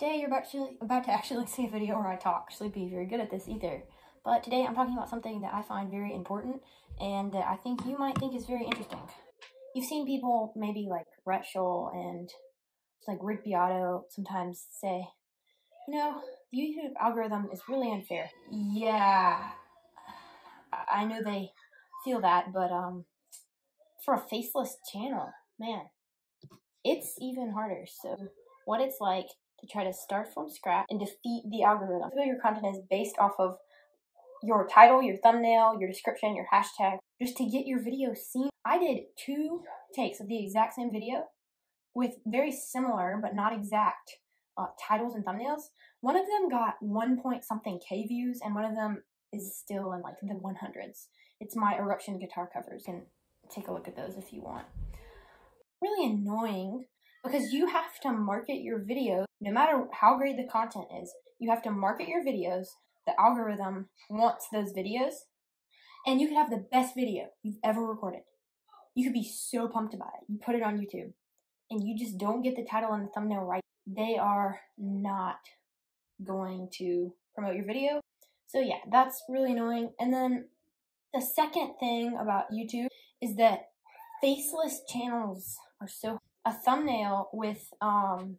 about to, about to actually see a video where I talk. Actually, be very good at this either. But today I'm talking about something that I find very important and that I think you might think is very interesting. You've seen people maybe like Rhett Shull and like Rick Beato sometimes say, you know, the YouTube algorithm is really unfair. Yeah, I know they feel that, but um, for a faceless channel, man, it's even harder. So, what it's like to try to start from scratch and defeat the algorithm. So your content is based off of your title, your thumbnail, your description, your hashtag, just to get your video seen. I did two takes of the exact same video with very similar but not exact uh, titles and thumbnails. One of them got one point something K views, and one of them is still in like the 100s. It's my eruption guitar covers. You can take a look at those if you want. Really annoying because you have to market your video no matter how great the content is. You have to market your videos. The algorithm wants those videos, and you could have the best video you've ever recorded. You could be so pumped about it. You put it on YouTube, and you just don't get the title and the thumbnail right. They are not going to promote your video. So yeah, that's really annoying. And then the second thing about YouTube is that faceless channels are so a thumbnail with um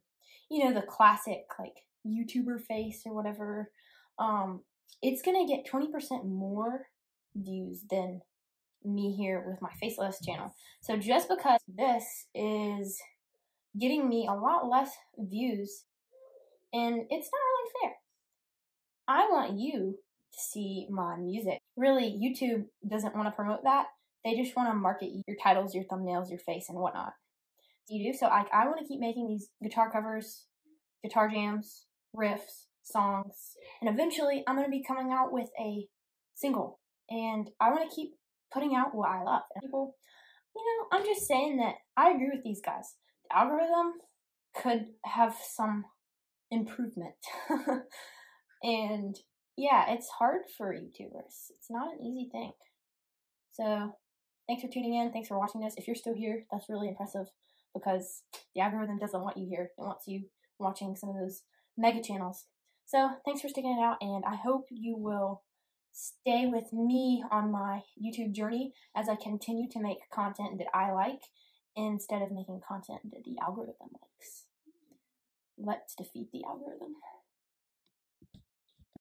you know the classic like YouTuber face or whatever um it's going to get 20% more views than me here with my faceless channel. So just because this is getting me a lot less views and it's not really fair. I want you to see my music. Really, YouTube doesn't want to promote that. They just want to market your titles, your thumbnails, your face, and whatnot. You do so. I I want to keep making these guitar covers, guitar jams, riffs, songs, and eventually I'm going to be coming out with a single. And I want to keep putting out what I love. And people, you know, I'm just saying that I agree with these guys. The algorithm could have some improvement. and yeah, it's hard for YouTubers. It's not an easy thing. So, thanks for tuning in. Thanks for watching this. If you're still here, that's really impressive because the algorithm doesn't want you here. It wants you watching some of those mega channels. So, thanks for sticking it out, and I hope you will stay with me on my YouTube journey as I continue to make content that I like instead of making content that the algorithm likes. Let's defeat the algorithm.